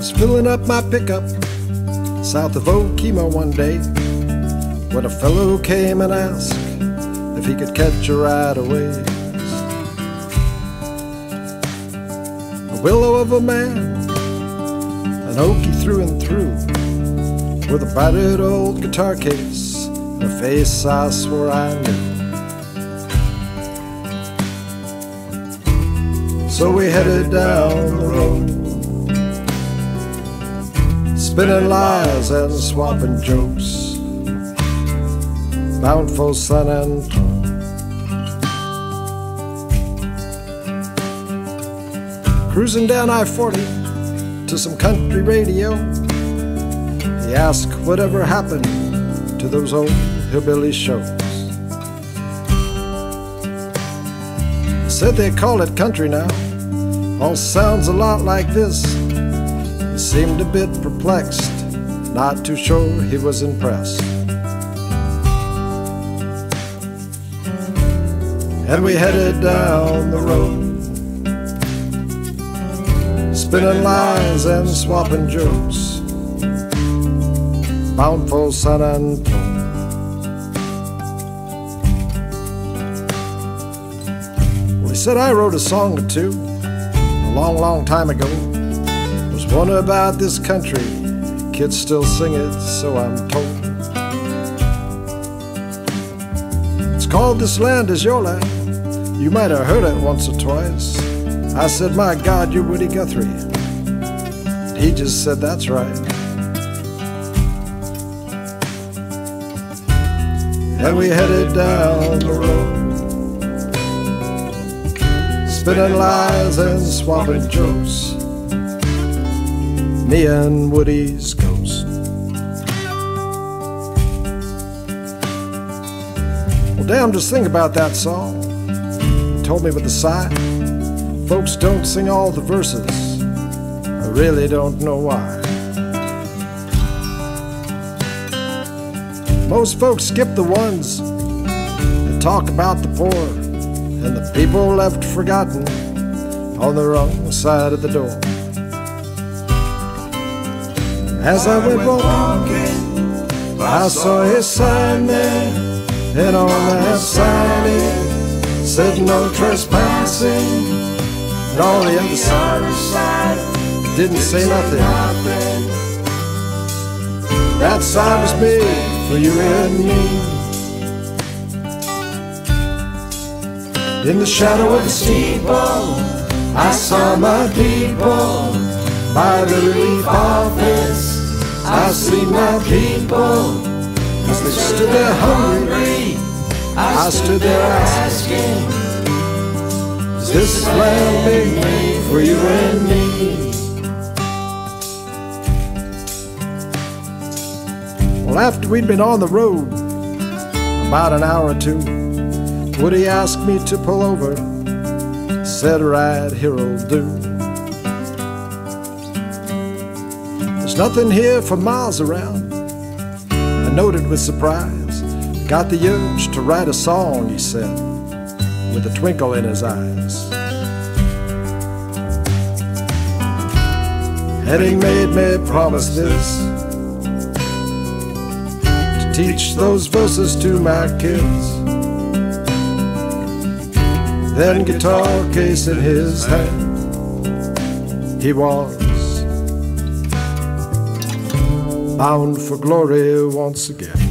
was filling up my pickup south of Okemah one day when a fellow came and asked if he could catch a ride away. A willow of a man, an Okie through and through, with a battered old guitar case and a face I swore I knew. So we headed down the road, spinning lies and swapping jokes, bound for San Antonio. Cruising down I 40 to some country radio, he asked whatever happened to those old hillbilly shows. Said they call it country now all sounds a lot like this. Seemed a bit perplexed, not too sure he was impressed. And we headed down the road, spinning lies and swapping jokes, bound for San Antonio. Well, he said I wrote a song or two a long, long time ago. One about this country. Kids still sing it, so I'm told. It's called This Land Is Your Land. You might have heard it once or twice. I said, My God, you're Woody Guthrie. He just said, That's right. And we headed down the road spinning lies and swapping jokes. Me and Woody's ghost. Well, damn, just think about that song. He told me with a sigh. Folks don't sing all the verses. I really don't know why. Most folks skip the ones that talk about the poor and the people left forgotten on the wrong side of the door. As I went walking, I saw his sign there, and on that sign it said no trespassing. And on the other side, didn't say nothing. That sign was made for you and me. In the shadow of the steeple, I saw my people. By the relief office, I see my people. As they stood there hungry, I stood there asking, Is this land made for you and me? Well, after we'd been on the road about an hour or two, Woody asked me to pull over, said right here'll do. There's nothing here for miles around, I noted with surprise. Got the urge to write a song, he said, with a twinkle in his eyes. Heading made me promise this to teach those verses to my kids. Then guitar case in his hand, he was bound for glory once again.